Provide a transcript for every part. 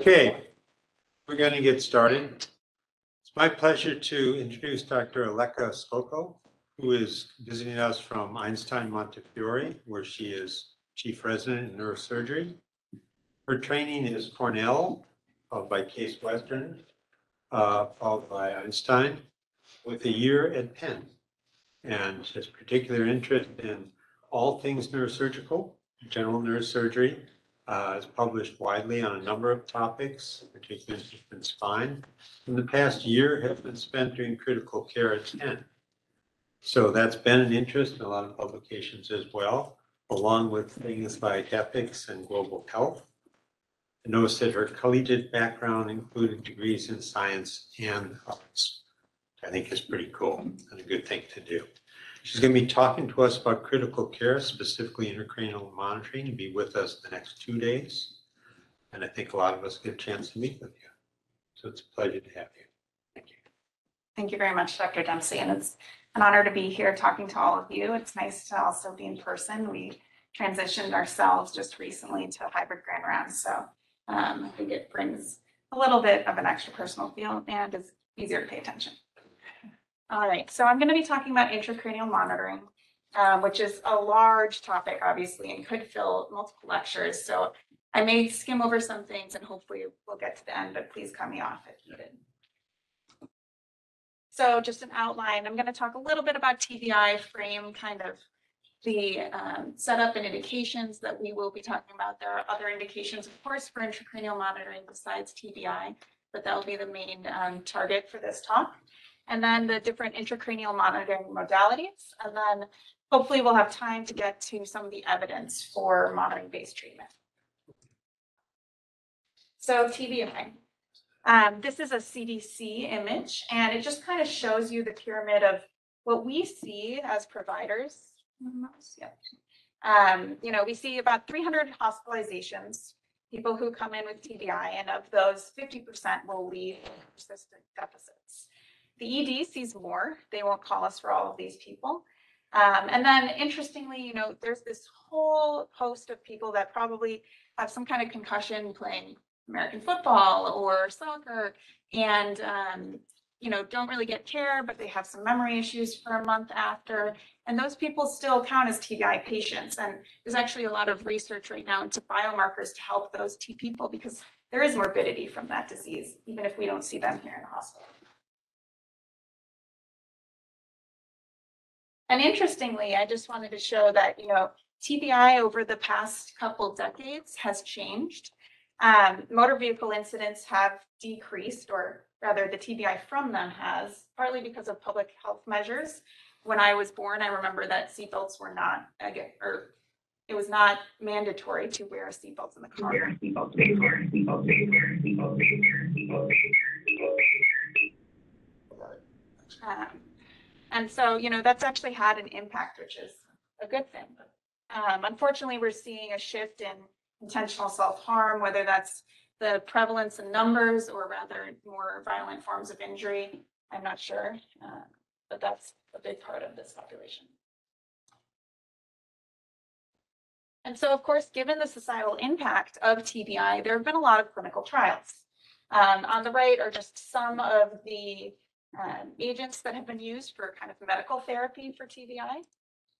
Okay, we're going to get started. It's my pleasure to introduce Dr. Aleka Scoco, who is visiting us from Einstein Montefiore, where she is chief resident in neurosurgery. Her training is Cornell, followed by Case Western, uh, followed by Einstein, with a year at Penn. And has particular interest in all things neurosurgical, general neurosurgery, uh, is published widely on a number of topics, particularly in spine. In the past year has been spent doing critical care at Penn. So that's been an interest in a lot of publications as well, along with things like ethics and global health. I noticed that her collegiate background included degrees in science and arts. I think is pretty cool and a good thing to do. She's going to be talking to us about critical care, specifically intracranial monitoring, and be with us the next two days. And I think a lot of us get a chance to meet with you. So it's a pleasure to have you. Thank you. Thank you very much, Dr. Dempsey, and it's an honor to be here talking to all of you. It's nice to also be in person. We transitioned ourselves just recently to hybrid grand rounds, so um, I think it brings a little bit of an extra personal feel and is easier to pay attention. All right, so I'm going to be talking about intracranial monitoring, um, which is a large topic, obviously, and could fill multiple lectures. So I may skim over some things and hopefully we'll get to the end, but please cut me off if needed. So just an outline, I'm going to talk a little bit about TBI, frame kind of the um, setup and indications that we will be talking about. There are other indications, of course, for intracranial monitoring besides TBI, but that will be the main um, target for this talk. And then the different intracranial monitoring modalities, and then hopefully we'll have time to get to some of the evidence for monitoring-based treatment. So TBI. Um, this is a CDC image and it just kind of shows you the pyramid of what we see as providers. Um, you know, we see about three hundred hospitalizations, people who come in with TBI, and of those, fifty percent will leave persistent deficits. The ED sees more. They won't call us for all of these people. Um, and then interestingly, you know, there's this whole host of people that probably have some kind of concussion playing American football or soccer and, um, you know, don't really get care, but they have some memory issues for a month after. And those people still count as TBI patients. And there's actually a lot of research right now into biomarkers to help those T people because there is morbidity from that disease, even if we don't see them here in the hospital. And interestingly, I just wanted to show that, you know, TBI over the past couple decades has changed. Um, motor vehicle incidents have decreased, or rather the TBI from them has, partly because of public health measures. When I was born, I remember that seatbelts were not, or it was not mandatory to wear seatbelts in the car. Um, and so, you know, that's actually had an impact, which is a good thing. Um, unfortunately, we're seeing a shift in intentional self-harm, whether that's the prevalence in numbers or rather more violent forms of injury. I'm not sure, uh, but that's a big part of this population. And so, of course, given the societal impact of TBI, there have been a lot of clinical trials. Um, on the right are just some of the um, agents that have been used for kind of medical therapy for TBI.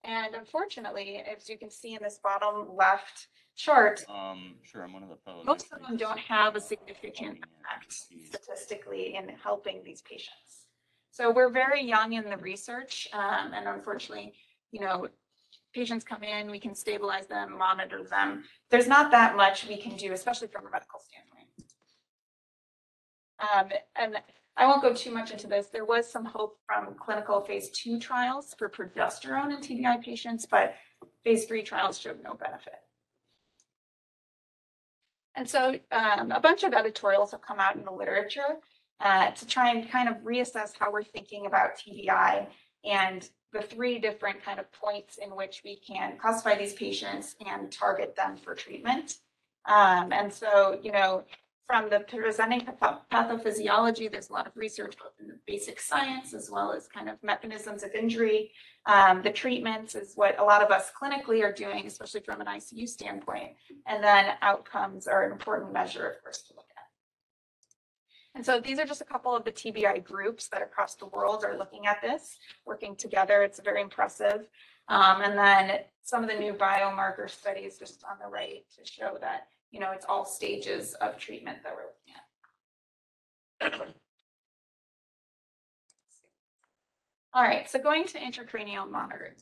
And unfortunately, as you can see in this bottom left chart, Um, sure, I'm one of the most of them don't have a significant impact statistically in helping these patients. So we're very young in the research, um, and unfortunately, you know, patients come in, we can stabilize them, monitor them. There's not that much we can do, especially from a medical standpoint. Um, and I won't go too much into this. There was some hope from clinical phase two trials for progesterone in TBI patients, but phase three trials showed no benefit. And so um, a bunch of editorials have come out in the literature uh, to try and kind of reassess how we're thinking about TBI and the three different kind of points in which we can classify these patients and target them for treatment. Um, and so, you know, from the presenting patho- pathophysiology, there's a lot of research both in the basic science as well as kind of mechanisms of injury. Um, the treatments is what a lot of us clinically are doing, especially from an ICU standpoint. And then outcomes are an important measure, of course, to look at. And so these are just a couple of the TBI groups that across the world are looking at this, working together. It's very impressive. Um, and then some of the new biomarker studies just on the right to show that, you know, it's all stages of treatment that we're looking at. All right, so going to intracranial monitoring.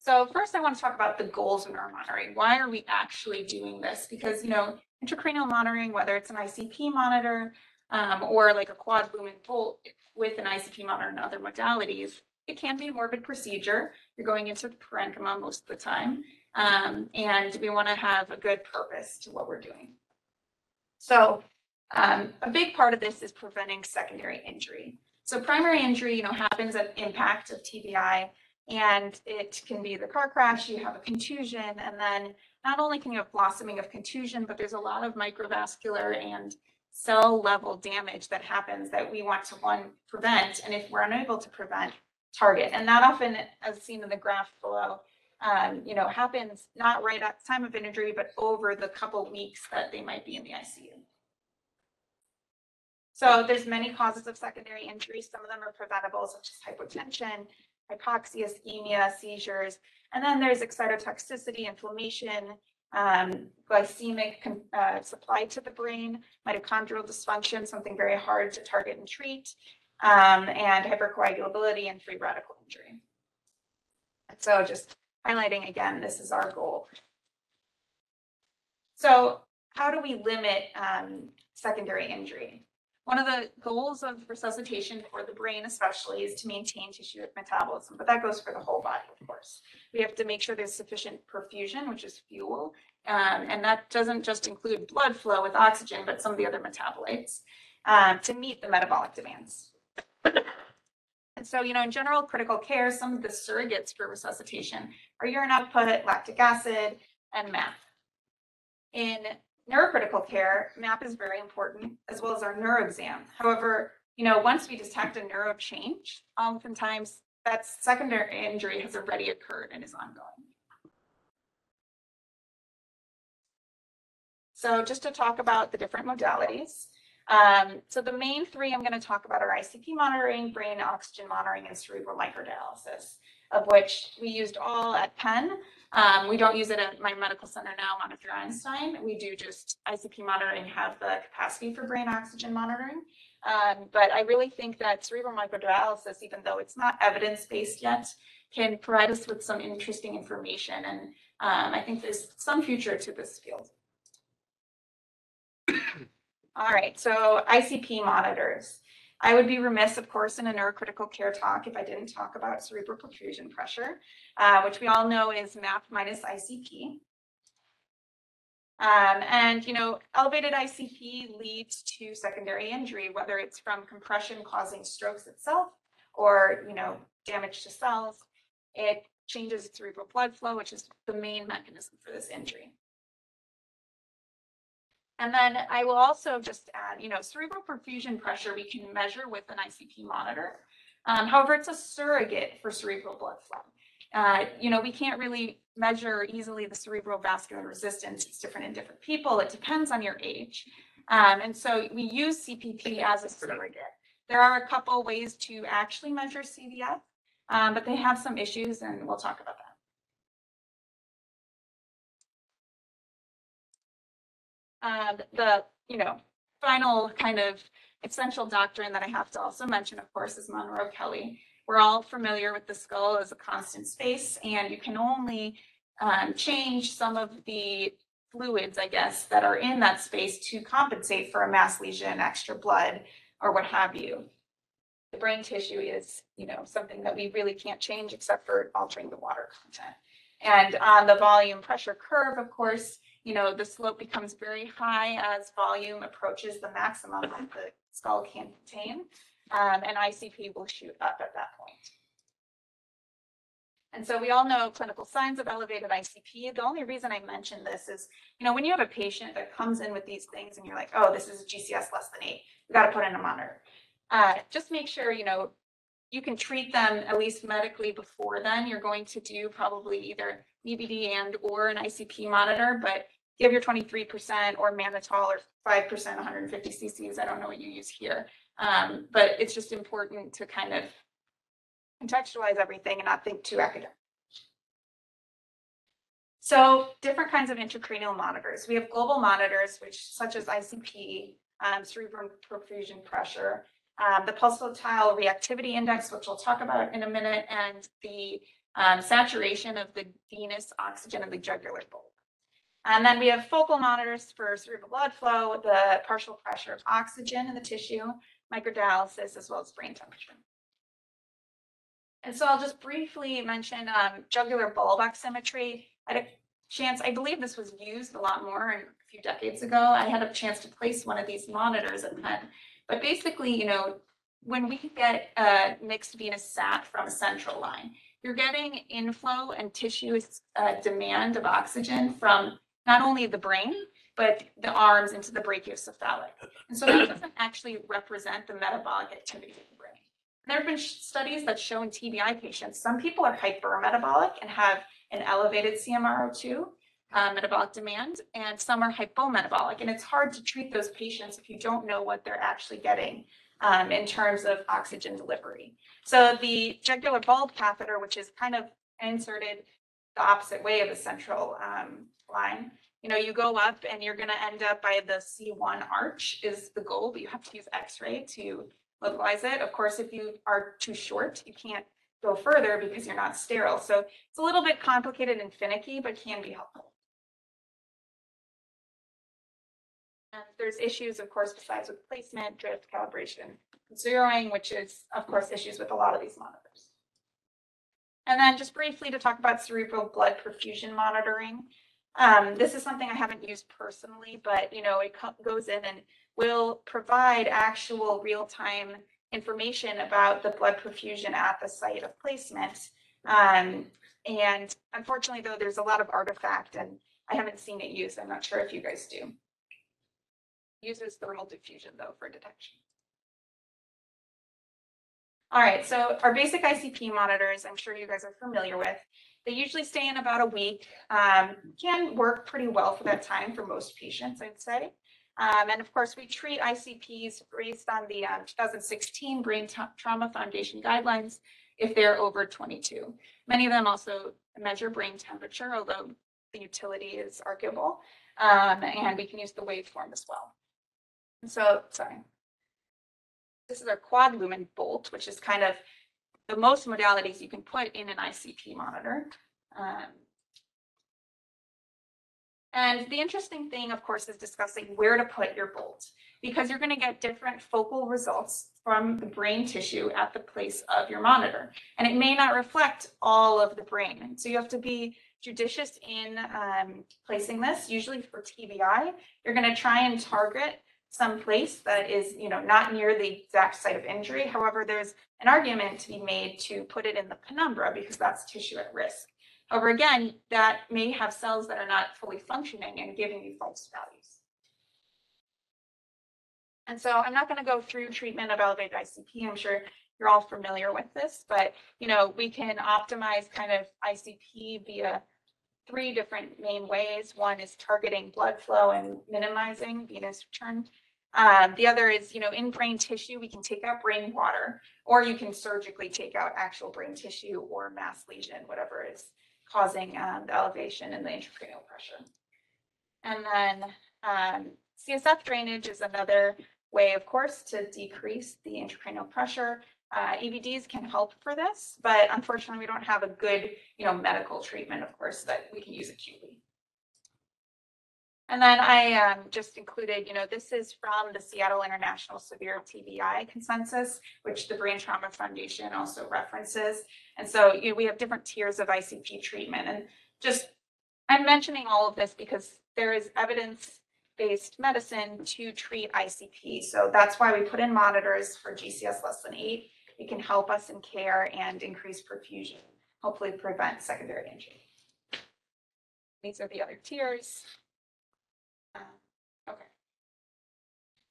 So first I want to talk about the goals of neuromonitoring. Why are we actually doing this? Because, you know, intracranial monitoring, whether it's an ICP monitor um, or like a quad lumen bolt with an ICP monitor and other modalities, it can be a morbid procedure. You're going into the parenchyma most of the time. Um, and we want to have a good purpose to what we're doing. So um, a big part of this is preventing secondary injury. So primary injury, you know, happens at impact of TBI and it can be the car crash, you have a contusion, and then not only can you have blossoming of contusion, but there's a lot of microvascular and cell level damage that happens that we want to one prevent. And if we're unable to prevent, target. And that often, as seen in the graph below, um, you know, happens not right at the time of injury, but over the couple weeks that they might be in the ICU. So there's many causes of secondary injury. Some of them are preventable, such as hypotension, hypoxia, ischemia, seizures. And then there's excitotoxicity, inflammation, um, glycemic uh, supply to the brain, mitochondrial dysfunction, something very hard to target and treat, um, and hypercoagulability and free radical injury. So just highlighting again, this is our goal. So how do we limit um, secondary injury? One of the goals of resuscitation for the brain especially is to maintain tissue metabolism, but that goes for the whole body, of course. We have to make sure there's sufficient perfusion, which is fuel, um, and that doesn't just include blood flow with oxygen, but some of the other metabolites um, to meet the metabolic demands. And so, you know, in general critical care, some of the surrogates for resuscitation are urine output, lactic acid, and MAP. In neurocritical care, MAP is very important, as well as our neuro exam. However, you know, once we detect a neuro change, oftentimes that secondary injury has already occurred and is ongoing. So just to talk about the different modalities. Um, so the main three I'm going to talk about are ICP monitoring, brain oxygen monitoring, and cerebral microdialysis, of which we used all at Penn. Um, we don't use it at my medical center now, Montefiore Einstein. We do just ICP monitoring have the capacity for brain oxygen monitoring. Um, but I really think that cerebral microdialysis, even though it's not evidence-based yet, can provide us with some interesting information. And um, I think there's some future to this field. All right, so ICP monitors. I would be remiss, of course, in a neurocritical care talk if I didn't talk about cerebral perfusion pressure, uh, which we all know is MAP minus ICP. Um, and, you know, elevated ICP leads to secondary injury, whether it's from compression causing strokes itself or, you know, damage to cells. It changes cerebral blood flow, which is the main mechanism for this injury. And then I will also just add, you know, cerebral perfusion pressure we can measure with an ICP monitor. Um, however, it's a surrogate for cerebral blood flow. Uh, you know, we can't really measure easily the cerebral vascular resistance. It's different in different people. It depends on your age. Um, and so we use CPP as a surrogate. There are a couple ways to actually measure CBF, um, but they have some issues and we'll talk about that. Uh, the, you know, final kind of essential doctrine that I have to also mention, of course, is Monro-Kellie. We're all familiar with the skull as a constant space, and you can only um, change some of the fluids, I guess, that are in that space to compensate for a mass lesion, extra blood, or what have you. The brain tissue is, you know, something that we really can't change except for altering the water content. And on the volume pressure curve, of course, you know, the slope becomes very high as volume approaches the maximum that the skull can contain. Um, and ICP will shoot up at that point. And so we all know clinical signs of elevated ICP. The only reason I mention this is, you know, when you have a patient that comes in with these things and you're like, oh, this is a GCS less than eight, we got to put in a monitor. Uh, just make sure, you know, you can treat them at least medically before then. You're going to do probably either EVD and or an ICP monitor, but give your twenty-three percent or mannitol or five percent, one hundred and fifty cc's. I don't know what you use here. Um, but it's just important to kind of contextualize everything and not think too academic. So different kinds of intracranial monitors. We have global monitors, which such as ICP, um, cerebral perfusion pressure, um, the pulsatile reactivity index, which we'll talk about in a minute, and the um, saturation of the venous oxygen of the jugular bulb. And then we have focal monitors for cerebral blood flow, the partial pressure of oxygen in the tissue, microdialysis, as well as brain temperature. And so I'll just briefly mention um, jugular bulb oximetry. I had a chance, I believe this was used a lot more a few decades ago. I had a chance to place one of these monitors at Penn. But basically, you know, when we get a mixed venous sat from a central line, you're getting inflow and tissue uh, demand of oxygen from not only the brain, but the arms into the brachiocephalic. And so that doesn't actually represent the metabolic activity of the brain. There have been studies that show in TBI patients, some people are hypermetabolic and have an elevated CMRO2 uh, metabolic demand, and some are hypometabolic. And it's hard to treat those patients if you don't know what they're actually getting um, in terms of oxygen delivery. So the jugular bulb catheter, which is kind of inserted the opposite way of the central um, line, you know, you go up and you're going to end up by the C1 arch is the goal, but you have to use X-ray to localize it. Of course, if you are too short, you can't go further because you're not sterile. So it's a little bit complicated and finicky, but can be helpful. And there's issues, of course, besides with placement, drift, calibration, zeroing, which is, of course, issues with a lot of these monitors. And then just briefly to talk about cerebral blood perfusion monitoring. Um, this is something I haven't used personally, but you know, it goes in and will provide actual real-time information about the blood perfusion at the site of placement. Um, and unfortunately, though, there's a lot of artifact and I haven't seen it used. I'm not sure if you guys do. Uses thermal diffusion though for detection. All right, so our basic ICP monitors, I'm sure you guys are familiar with. They usually stay in about a week, um, can work pretty well for that time for most patients, I'd say. Um, and of course, we treat ICPs based on the um, 2016 Brain Trauma Foundation guidelines if they're over 22. Many of them also measure brain temperature, although the utility is arguable. Um, and we can use the waveform as well. So, sorry. This is our quad lumen bolt, which is kind of the most modalities you can put in an ICP monitor. Um, and the interesting thing, of course, is discussing where to put your bolt because you're going to get different focal results from the brain tissue at the place of your monitor. And it may not reflect all of the brain. So you have to be judicious in um, placing this. Usually for TBI, you're going to try and target some place that is, you know, not near the exact site of injury. However, there's an argument to be made to put it in the penumbra because that's tissue at risk. However, again, that may have cells that are not fully functioning and giving you false values. And so I'm not going to go through treatment of elevated ICP. I'm sure you're all familiar with this, but you know, we can optimize kind of ICP via three different main ways. One is targeting blood flow and minimizing venous return. Um, the other is, you know, in brain tissue, we can take out brain water, or you can surgically take out actual brain tissue or mass lesion, whatever is causing um, the elevation in the intracranial pressure. And then um, CSF drainage is another way, of course, to decrease the intracranial pressure. Uh, EVDs can help for this, but unfortunately, we don't have a good, you know, medical treatment, of course, that we can use acutely. And then I um, just included, you know, this is from the Seattle International Severe TBI Consensus, which the Brain Trauma Foundation also references. And so, you know, we have different tiers of ICP treatment. And just, I'm mentioning all of this because there is evidence-based medicine to treat ICP. So that's why we put in monitors for GCS less than eight. It can help us in care and increase perfusion. hopefully prevent secondary injury. These are the other tiers. Uh, Okay.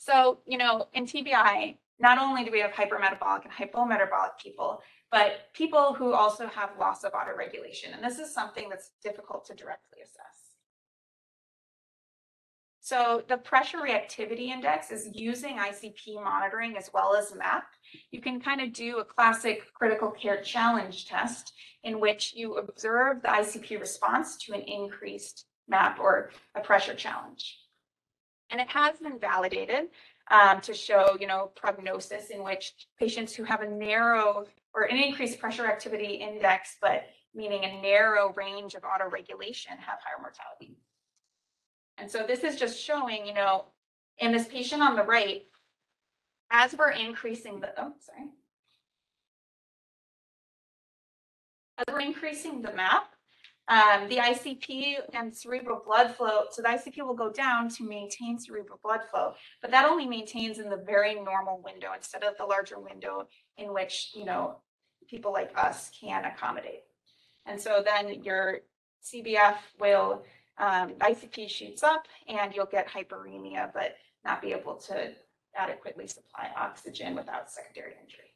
So, you know, in TBI, not only do we have hypermetabolic and hypometabolic people, but people who also have loss of autoregulation. And this is something that's difficult to directly assess. So the pressure reactivity index is using ICP monitoring as well as MAP. You can kind of do a classic critical care challenge test in which you observe the ICP response to an increased MAP or a pressure challenge. And it has been validated um, to show, you know, prognosis in which patients who have a narrow or an increased pressure activity index, but meaning a narrow range of autoregulation have higher mortality. And so this is just showing, you know, in this patient on the right, as we're increasing the, oh, sorry. As we're increasing the MAP, um, the ICP and cerebral blood flow, so the ICP will go down to maintain cerebral blood flow, but that only maintains in the very normal window instead of the larger window in which, you know, people like us can accommodate. And so then your CBF will, um, ICP shoots up and you'll get hyperemia, but not be able to adequately supply oxygen without secondary injury.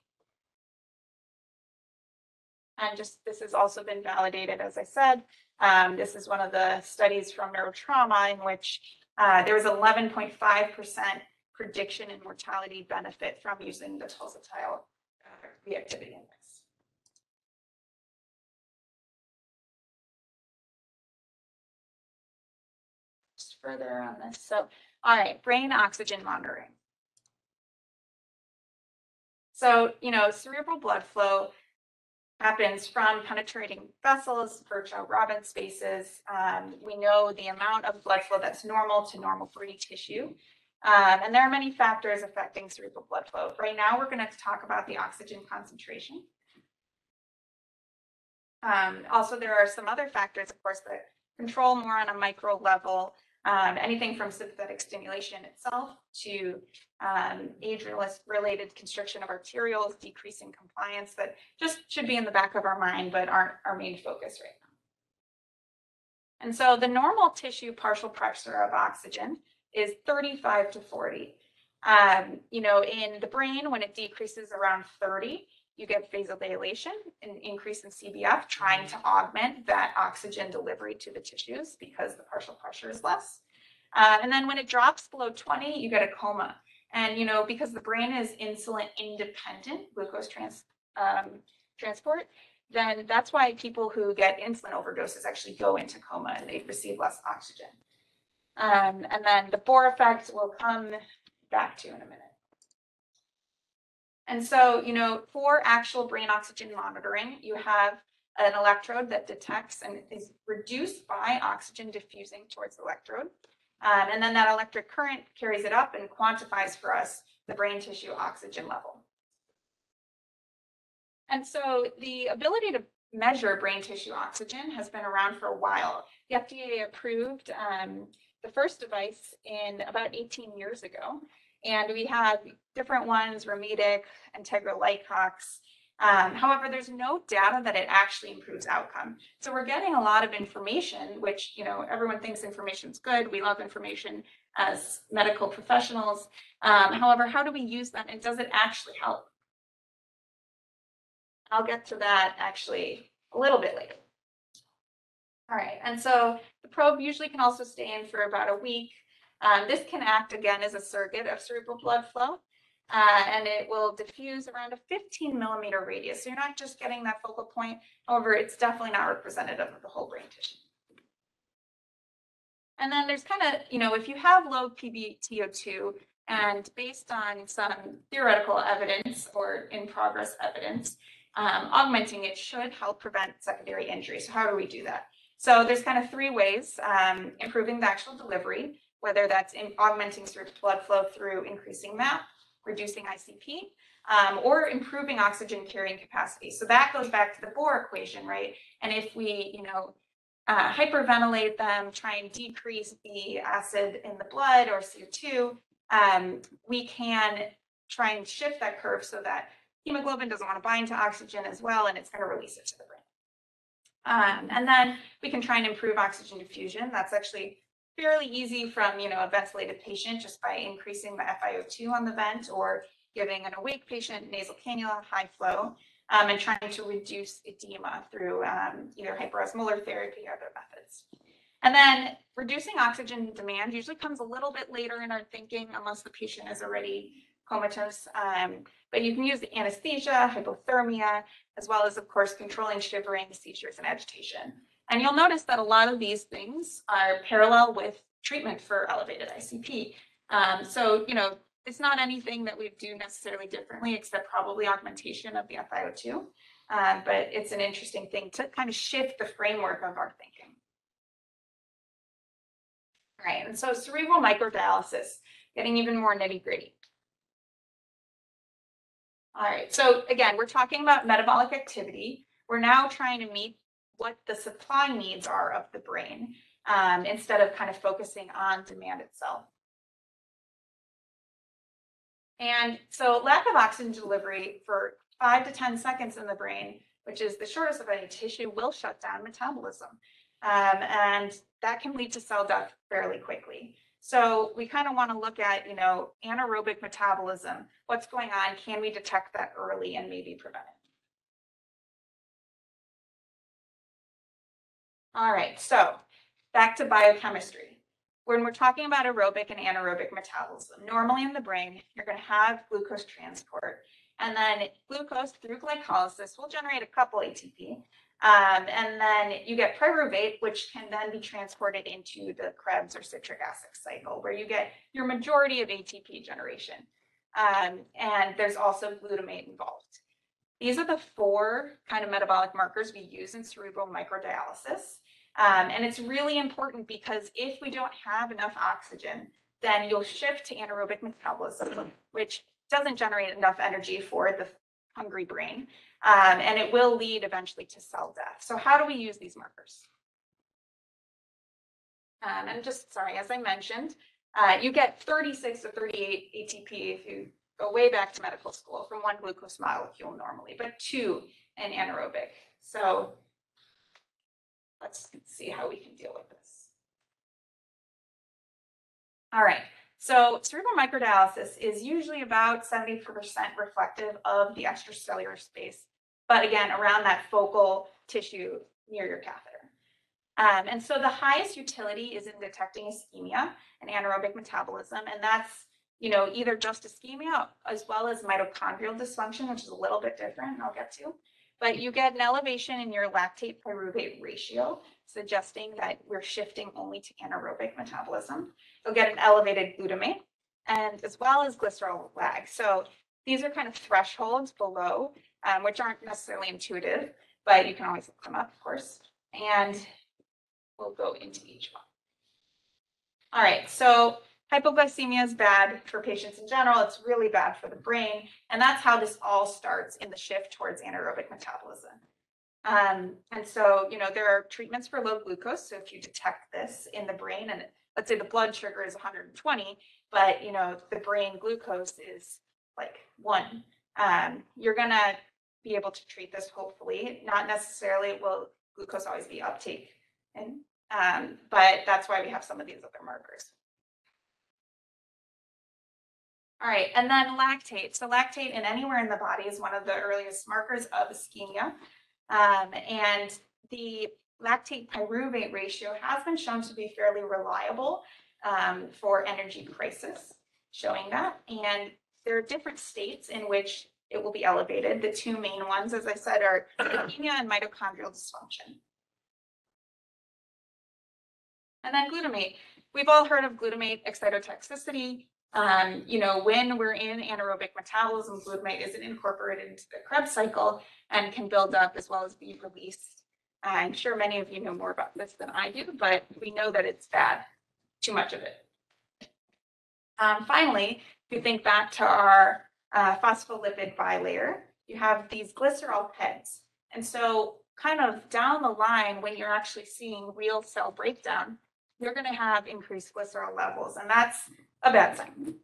And just, this has also been validated, as I said. Um, this is one of the studies from neurotrauma in which uh, there was eleven point five percent prediction in mortality benefit from using the pulsatile uh, reactivity index. Just further on this. So, all right, brain oxygen monitoring. So, you know, cerebral blood flow happens from penetrating vessels, Virchow-Robin spaces. Um, we know the amount of blood flow that's normal to normal for each tissue. Um, and there are many factors affecting cerebral blood flow. Right now, we're going to talk about the oxygen concentration. Um, also, there are some other factors, of course, that control more on a micro level, um, anything from sympathetic stimulation itself to um, age-related constriction of arterioles, decreasing compliance that just should be in the back of our mind, but aren't our main focus right now. And so the normal tissue partial pressure of oxygen is 35 to 40. Um, you know, in the brain, when it decreases around 30, you get vasodilation, an increase in CBF, trying to augment that oxygen delivery to the tissues because the partial pressure is less. Uh, and then when it drops below 20, you get a coma. And, you know, because the brain is insulin independent, glucose trans, um, transport, then that's why people who get insulin overdoses actually go into coma and they receive less oxygen. Um, and then the Bohr effect will come back to in a minute. And so, you know, for actual brain oxygen monitoring, you have an electrode that detects and is reduced by oxygen diffusing towards the electrode. Um, and then that electric current carries it up and quantifies for us the brain tissue oxygen level. And so the ability to measure brain tissue oxygen has been around for a while. The FDA approved um, the first device in about 18 years ago. And we have different ones, Raumedic, Integra Licox. Um, however, there's no data that it actually improves outcome. So we're getting a lot of information, which, you know, everyone thinks information is good. We love information as medical professionals. Um, however, how do we use that and does it actually help? I'll get to that actually a little bit later. All right, and so the probe usually can also stay in for about a week. Um, this can act again as a surrogate of cerebral blood flow. Uh, and it will diffuse around a 15 millimeter radius. So you're not just getting that focal point. However, it's definitely not representative of the whole brain tissue. And then there's kind of, you know, if you have low PbTO2 and based on some theoretical evidence or in progress evidence, um, augmenting it should help prevent secondary injury. So how do we do that? So there's kind of three ways, um, improving the actual delivery, whether that's in augmenting blood flow through increasing MAP, reducing ICP, um, or improving oxygen carrying capacity. So that goes back to the Bohr equation, right? And if we, you know, uh, hyperventilate them, try and decrease the acid in the blood or CO2, um, we can try and shift that curve so that hemoglobin doesn't want to bind to oxygen as well, and it's going to release it to the brain. Um, and then we can try and improve oxygen diffusion. That's actually fairly easy from, you know, a ventilated patient just by increasing the FiO2 on the vent or giving an awake patient nasal cannula, high flow, um, and trying to reduce edema through um, either hyperosmolar therapy or other methods. And then reducing oxygen demand usually comes a little bit later in our thinking unless the patient is already comatose. Um, but you can use anesthesia, hypothermia, as well as, of course, controlling shivering, seizures, and agitation. And you'll notice that a lot of these things are parallel with treatment for elevated ICP. Um, so, you know, it's not anything that we do necessarily differently, except probably augmentation of the FiO2. Um, but it's an interesting thing to kind of shift the framework of our thinking. All right, and so cerebral microdialysis, getting even more nitty gritty. All right, so again, we're talking about metabolic activity. We're now trying to meet what the supply needs are of the brain um, instead of kind of focusing on demand itself. And so lack of oxygen delivery for five to 10 seconds in the brain, which is the shortest of any tissue, will shut down metabolism. Um, and that can lead to cell death fairly quickly. So we kind of want to look at, you know, anaerobic metabolism. What's going on? Can we detect that early and maybe prevent it? All right, so back to biochemistry. When we're talking about aerobic and anaerobic metabolism, normally in the brain, you're going to have glucose transport. And then glucose through glycolysis will generate a couple ATP. Um, and then you get pyruvate, which can then be transported into the Krebs or citric acid cycle, where you get your majority of ATP generation. Um, and there's also glutamate involved. These are the four kind of metabolic markers we use in cerebral microdialysis. Um, and it's really important because if we don't have enough oxygen, then you'll shift to anaerobic metabolism, which doesn't generate enough energy for the hungry brain. Um, and it will lead eventually to cell death. So how do we use these markers? Um, and just, sorry, as I mentioned, uh, you get 36 to 38 ATP if you go way back to medical school from one glucose molecule normally, but two in anaerobic. So let's see how we can deal with this. All right, so cerebral microdialysis is usually about 70% reflective of the extracellular space, but again, around that focal tissue near your catheter. Um, and so the highest utility is in detecting ischemia and anaerobic metabolism, and that's you know either just ischemia as well as mitochondrial dysfunction, which is a little bit different, I'll get to. But you get an elevation in your lactate pyruvate ratio, suggesting that we're shifting only to anaerobic metabolism. You'll get an elevated glutamate and as well as glycerol lag. So these are kind of thresholds below, um, which aren't necessarily intuitive, but you can always look them up, of course. And we'll go into each one. All right, so hypoglycemia is bad for patients in general. It's really bad for the brain. And that's how this all starts in the shift towards anaerobic metabolism. Um, and so, you know, there are treatments for low glucose. So if you detect this in the brain and let's say the blood sugar is 120, but you know, the brain glucose is like one, um, you're gonna be able to treat this hopefully. Not necessarily will glucose always be uptake and um, but that's why we have some of these other markers. All right, and then lactate. So lactate in anywhere in the body is one of the earliest markers of ischemia. Um, and the lactate pyruvate ratio has been shown to be fairly reliable um, for energy crisis, showing that. And there are different states in which it will be elevated. The two main ones, as I said, are ischemia and mitochondrial dysfunction. And then glutamate. We've all heard of glutamate excitotoxicity. Um, you know, when we're in anaerobic metabolism, glutamate isn't incorporated into the Krebs cycle and can build up as well as be released. I'm sure many of you know more about this than I do, but we know that it's bad, too much of it. Um, finally, if you think back to our uh, phospholipid bilayer, you have these glycerol PEGs. And so kind of down the line, when you're actually seeing real cell breakdown, you're going to have increased glycerol levels, and that's a bad sign.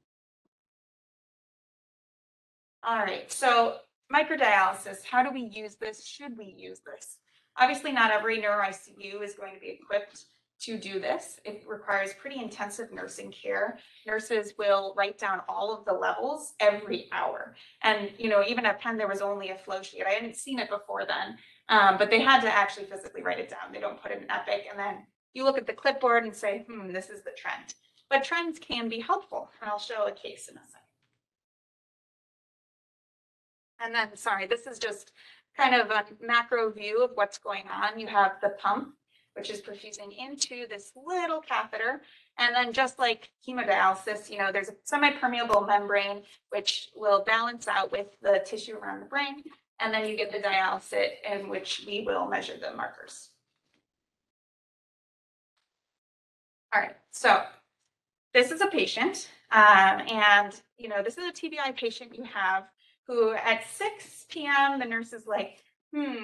All right, so microdialysis, how do we use this? Should we use this? Obviously, not every neuro ICU is going to be equipped to do this. It requires pretty intensive nursing care. Nurses will write down all of the levels every hour. And, you know, even at Penn, there was only a flow sheet. I hadn't seen it before then. Um, but they had to actually physically write it down. They don't put it in Epic and then you look at the clipboard and say, hmm, this is the trend. But trends can be helpful, and I'll show a case in a second. And then, sorry, this is just kind of a macro view of what's going on. You have the pump, which is perfusing into this little catheter. And then just like hemodialysis, you know, there's a semi-permeable membrane, which will balance out with the tissue around the brain. And then you get the dialysate in which we will measure the markers. All right, so this is a patient, um, and you know, this is a TBI patient you have who at six PM, the nurse is like, hmm,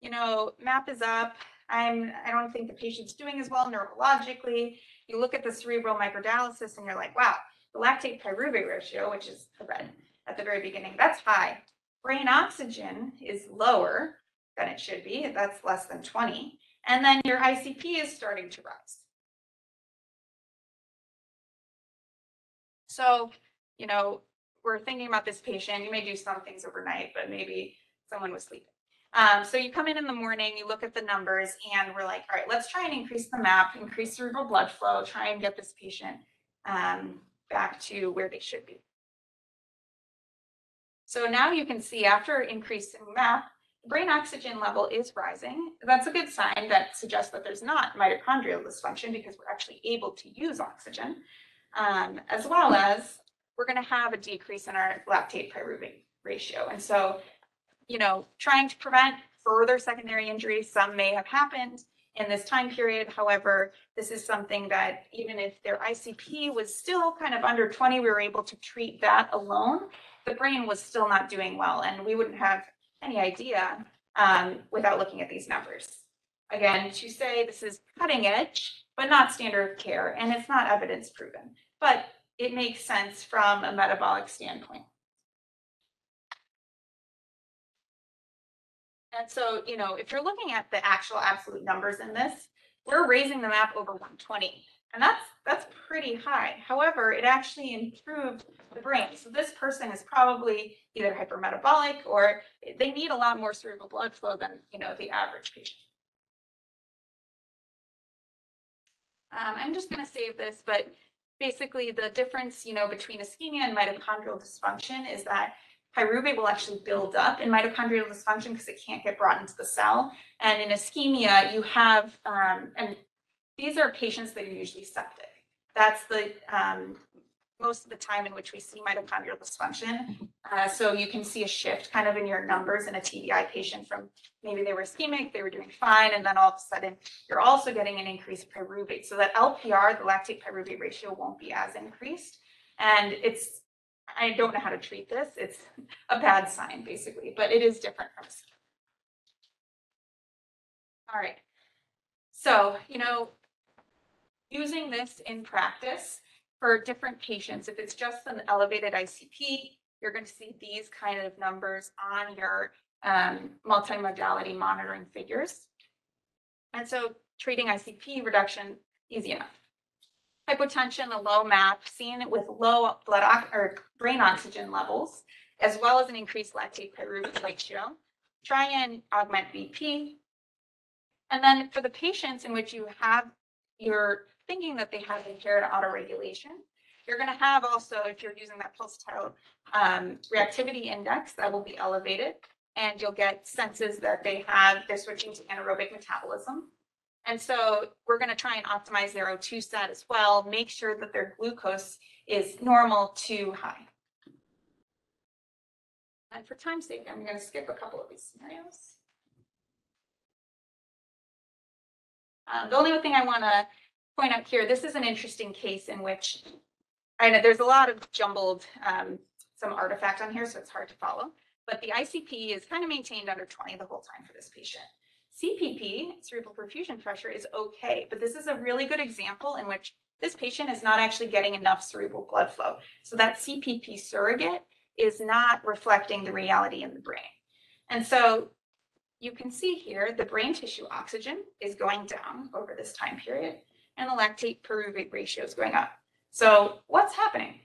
you know, map is up. I'm, I don't think the patient's doing as well neurologically. You look at the cerebral microdialysis and you're like, wow, the lactate pyruvate ratio, which is the red at the very beginning, that's high. Brain oxygen is lower than it should be. That's less than 20. And then your ICP is starting to rise. So, you know, we're thinking about this patient, you may do some things overnight, but maybe someone was sleeping. Um, so you come in in the morning, you look at the numbers and we're like, all right, let's try and increase the map, increase cerebral blood flow, try and get this patient um, back to where they should be. So now you can see after increasing map, brain oxygen level is rising. That's a good sign that suggests that there's not mitochondrial dysfunction because we're actually able to use oxygen, um, as well as we're going to have a decrease in our lactate pyruvate ratio. And so, you know, trying to prevent further secondary injuries, some may have happened in this time period. However, this is something that even if their ICP was still kind of under 20, we were able to treat that alone. The brain was still not doing well, and we wouldn't have any idea um, without looking at these numbers. Again, to say this is cutting edge, but not standard of care, and it's not evidence proven. But it makes sense from a metabolic standpoint. And so, you know, if you're looking at the actual absolute numbers in this, we're raising the map over 120. And that's that's pretty high. However, it actually improved the brain. So this person is probably either hypermetabolic or they need a lot more cerebral blood flow than you know the average patient. Um, I'm just going to save this, but basically the difference, you know, between ischemia and mitochondrial dysfunction is that pyruvate will actually build up in mitochondrial dysfunction because it can't get brought into the cell. And in ischemia, you have, um, and these are patients that are usually septic. That's the um, most of the time in which we see mitochondrial dysfunction. Uh, so you can see a shift kind of in your numbers in a TBI patient from maybe they were ischemic, they were doing fine, and then all of a sudden you're also getting an increased pyruvate. So that LPR, the lactate pyruvate ratio, won't be as increased. And it's, I don't know how to treat this. It's a bad sign basically, but it is different from. All right. So, you know, using this in practice, for different patients, if it's just an elevated ICP, you're going to see these kind of numbers on your um, multimodality monitoring figures. And so treating ICP reduction, easy enough. Hypotension, a low MAP, seen with low blood or brain oxygen levels, as well as an increased lactate pyruvate ratio. Try and augment BP. And then for the patients in which you have your thinking that they have impaired autoregulation. You're going to have also, if you're using that pulsatile um, reactivity index, that will be elevated. And you'll get senses that they have, they're switching to anaerobic metabolism. And so we're going to try and optimize their O2 stat as well, make sure that their glucose is normal to high. And for time's sake, I'm going to skip a couple of these scenarios. Um, the only thing I want to point out here, this is an interesting case in which I know there's a lot of jumbled, um, some artifact on here, so it's hard to follow. But the ICP is kind of maintained under 20 the whole time for this patient. CPP, cerebral perfusion pressure, is okay, but this is a really good example in which this patient is not actually getting enough cerebral blood flow. So that CPP surrogate is not reflecting the reality in the brain. And so you can see here, the brain tissue oxygen is going down over this time period and the lactate pyruvate ratio is going up. So what's happening?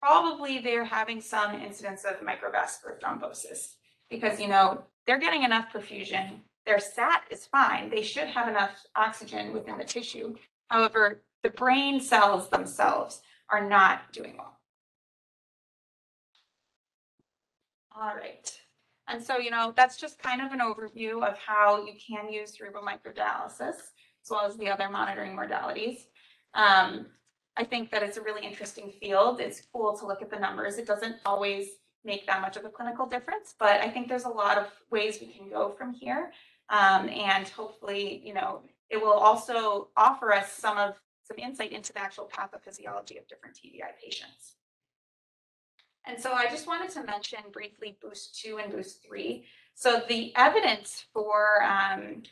Probably they're having some incidence of microvascular thrombosis because, you know, they're getting enough perfusion. Their SAT is fine. They should have enough oxygen within the tissue. However, the brain cells themselves are not doing well. All right. And so, you know, that's just kind of an overview of how you can use cerebral microdialysis as well as the other monitoring modalities. Um, I think that it's a really interesting field. It's cool to look at the numbers. It doesn't always make that much of a clinical difference, but I think there's a lot of ways we can go from here. Um, and hopefully, you know, it will also offer us some of some insight into the actual pathophysiology of different TBI patients. And so I just wanted to mention briefly Boost 2 and Boost 3. So the evidence for um,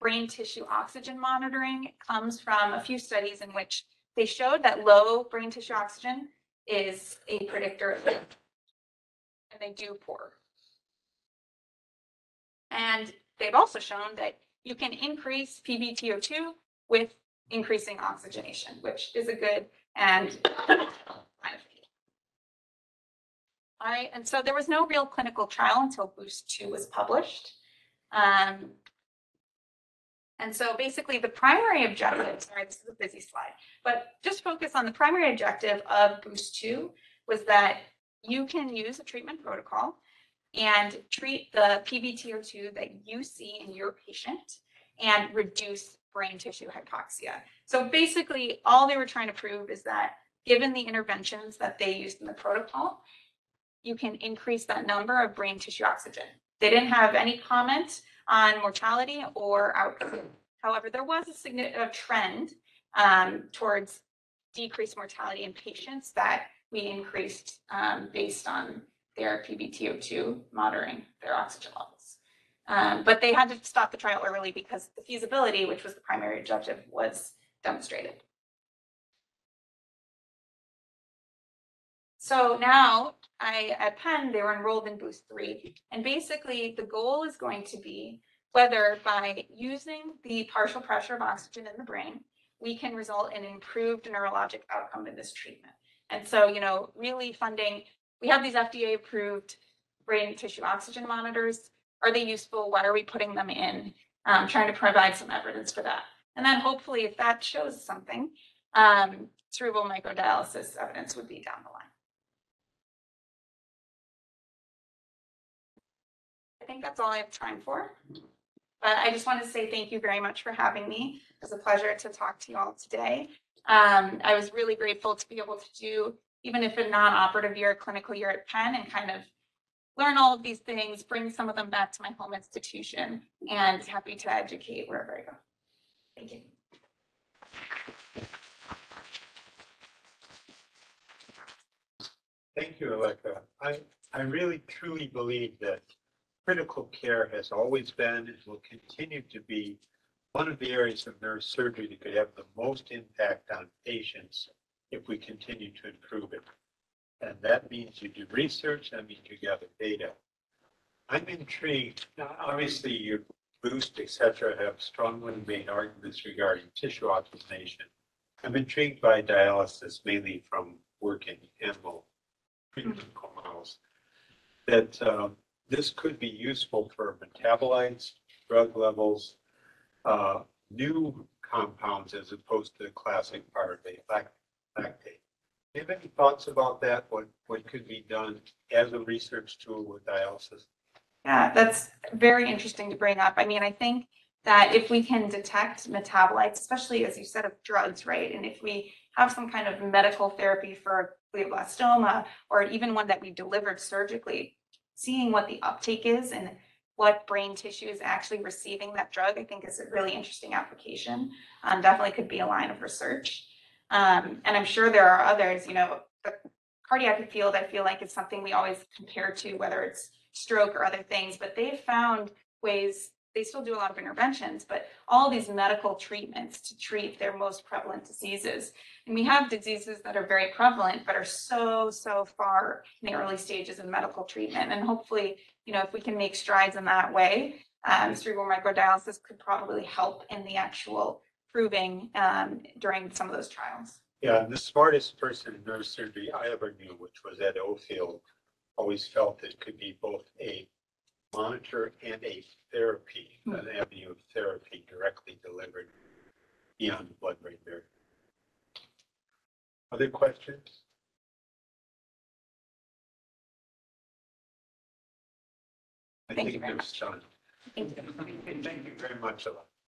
brain tissue oxygen monitoring comes from a few studies in which they showed that low brain tissue oxygen is a predictor of and they do poor. And they've also shown that you can increase PbTO2 with increasing oxygenation, which is a good and and so there was no real clinical trial until Boost Two was published. Um, and so basically the primary objective, sorry, this is a busy slide, but just focus on the primary objective of Boost Two was that you can use a treatment protocol and treat the PbTO2 that you see in your patient and reduce brain tissue hypoxia. So basically, all they were trying to prove is that given the interventions that they used in the protocol, you can increase that number of brain tissue oxygen. They didn't have any comment on mortality or outcome. However, there was a significant trend um, towards decreased mortality in patients that we increased um, based on their PbTO2 monitoring their oxygen levels. Um, but they had to stop the trial early because the feasibility, which was the primary objective, was demonstrated. So now I, at Penn, they were enrolled in Boost Three. And basically, the goal is going to be whether by using the partial pressure of oxygen in the brain, we can result in improved neurologic outcome in this treatment. And so, you know, really funding, we have these FDA approved brain tissue oxygen monitors. Are they useful? Why are we putting them in? Um, trying to provide some evidence for that. And then hopefully, if that shows something, um, cerebral microdialysis evidence would be down the line. Think that's all I have time for. But I just want to say thank you very much for having me. It was a pleasure to talk to you all today. Um, I was really grateful to be able to do, even if a non-operative year, clinical year at Penn and kind of learn all of these things, bring some of them back to my home institution and happy to educate wherever I go. Thank you. Thank you, Aleka. I, I really truly believe that critical care has always been and will continue to be one of the areas of neurosurgery that could have the most impact on patients if we continue to improve it. And that means you do research, that means you gather data. I'm intrigued, now, obviously your boost, et cetera, have strongly made arguments regarding tissue optimization. I'm intrigued by dialysis mainly from work in animal preclinical models. That um, this could be useful for metabolites, drug levels, uh, new compounds as opposed to classic pyruvate lac- lactate. Do you have any thoughts about that? What, what could be done as a research tool with dialysis? Yeah, that's very interesting to bring up. I mean, I think that if we can detect metabolites, especially as you said of drugs, right? And if we have some kind of medical therapy for glioblastoma or even one that we delivered surgically, seeing what the uptake is and what brain tissue is actually receiving that drug, I think is a really interesting application. Um, definitely could be a line of research. Um, and I'm sure there are others, you know, the cardiac field, I feel like is something we always compare to, whether it's stroke or other things, but they've found ways, they still do a lot of interventions, but all these medical treatments to treat their most prevalent diseases. And we have diseases that are very prevalent, but are so, so far in the early stages of medical treatment. And hopefully, you know, if we can make strides in that way, um, cerebral microdialysis could probably help in the actual proving, um, during some of those trials. Yeah, the smartest person in neurosurgery I ever knew, which was Ed Oldfield, always felt it could be both a monitor and a therapy, hmm. an avenue of therapy directly delivered beyond the blood-brain barrier. Other questions? I Thank you think very there's some. Thank you. Thank you very much, Ella.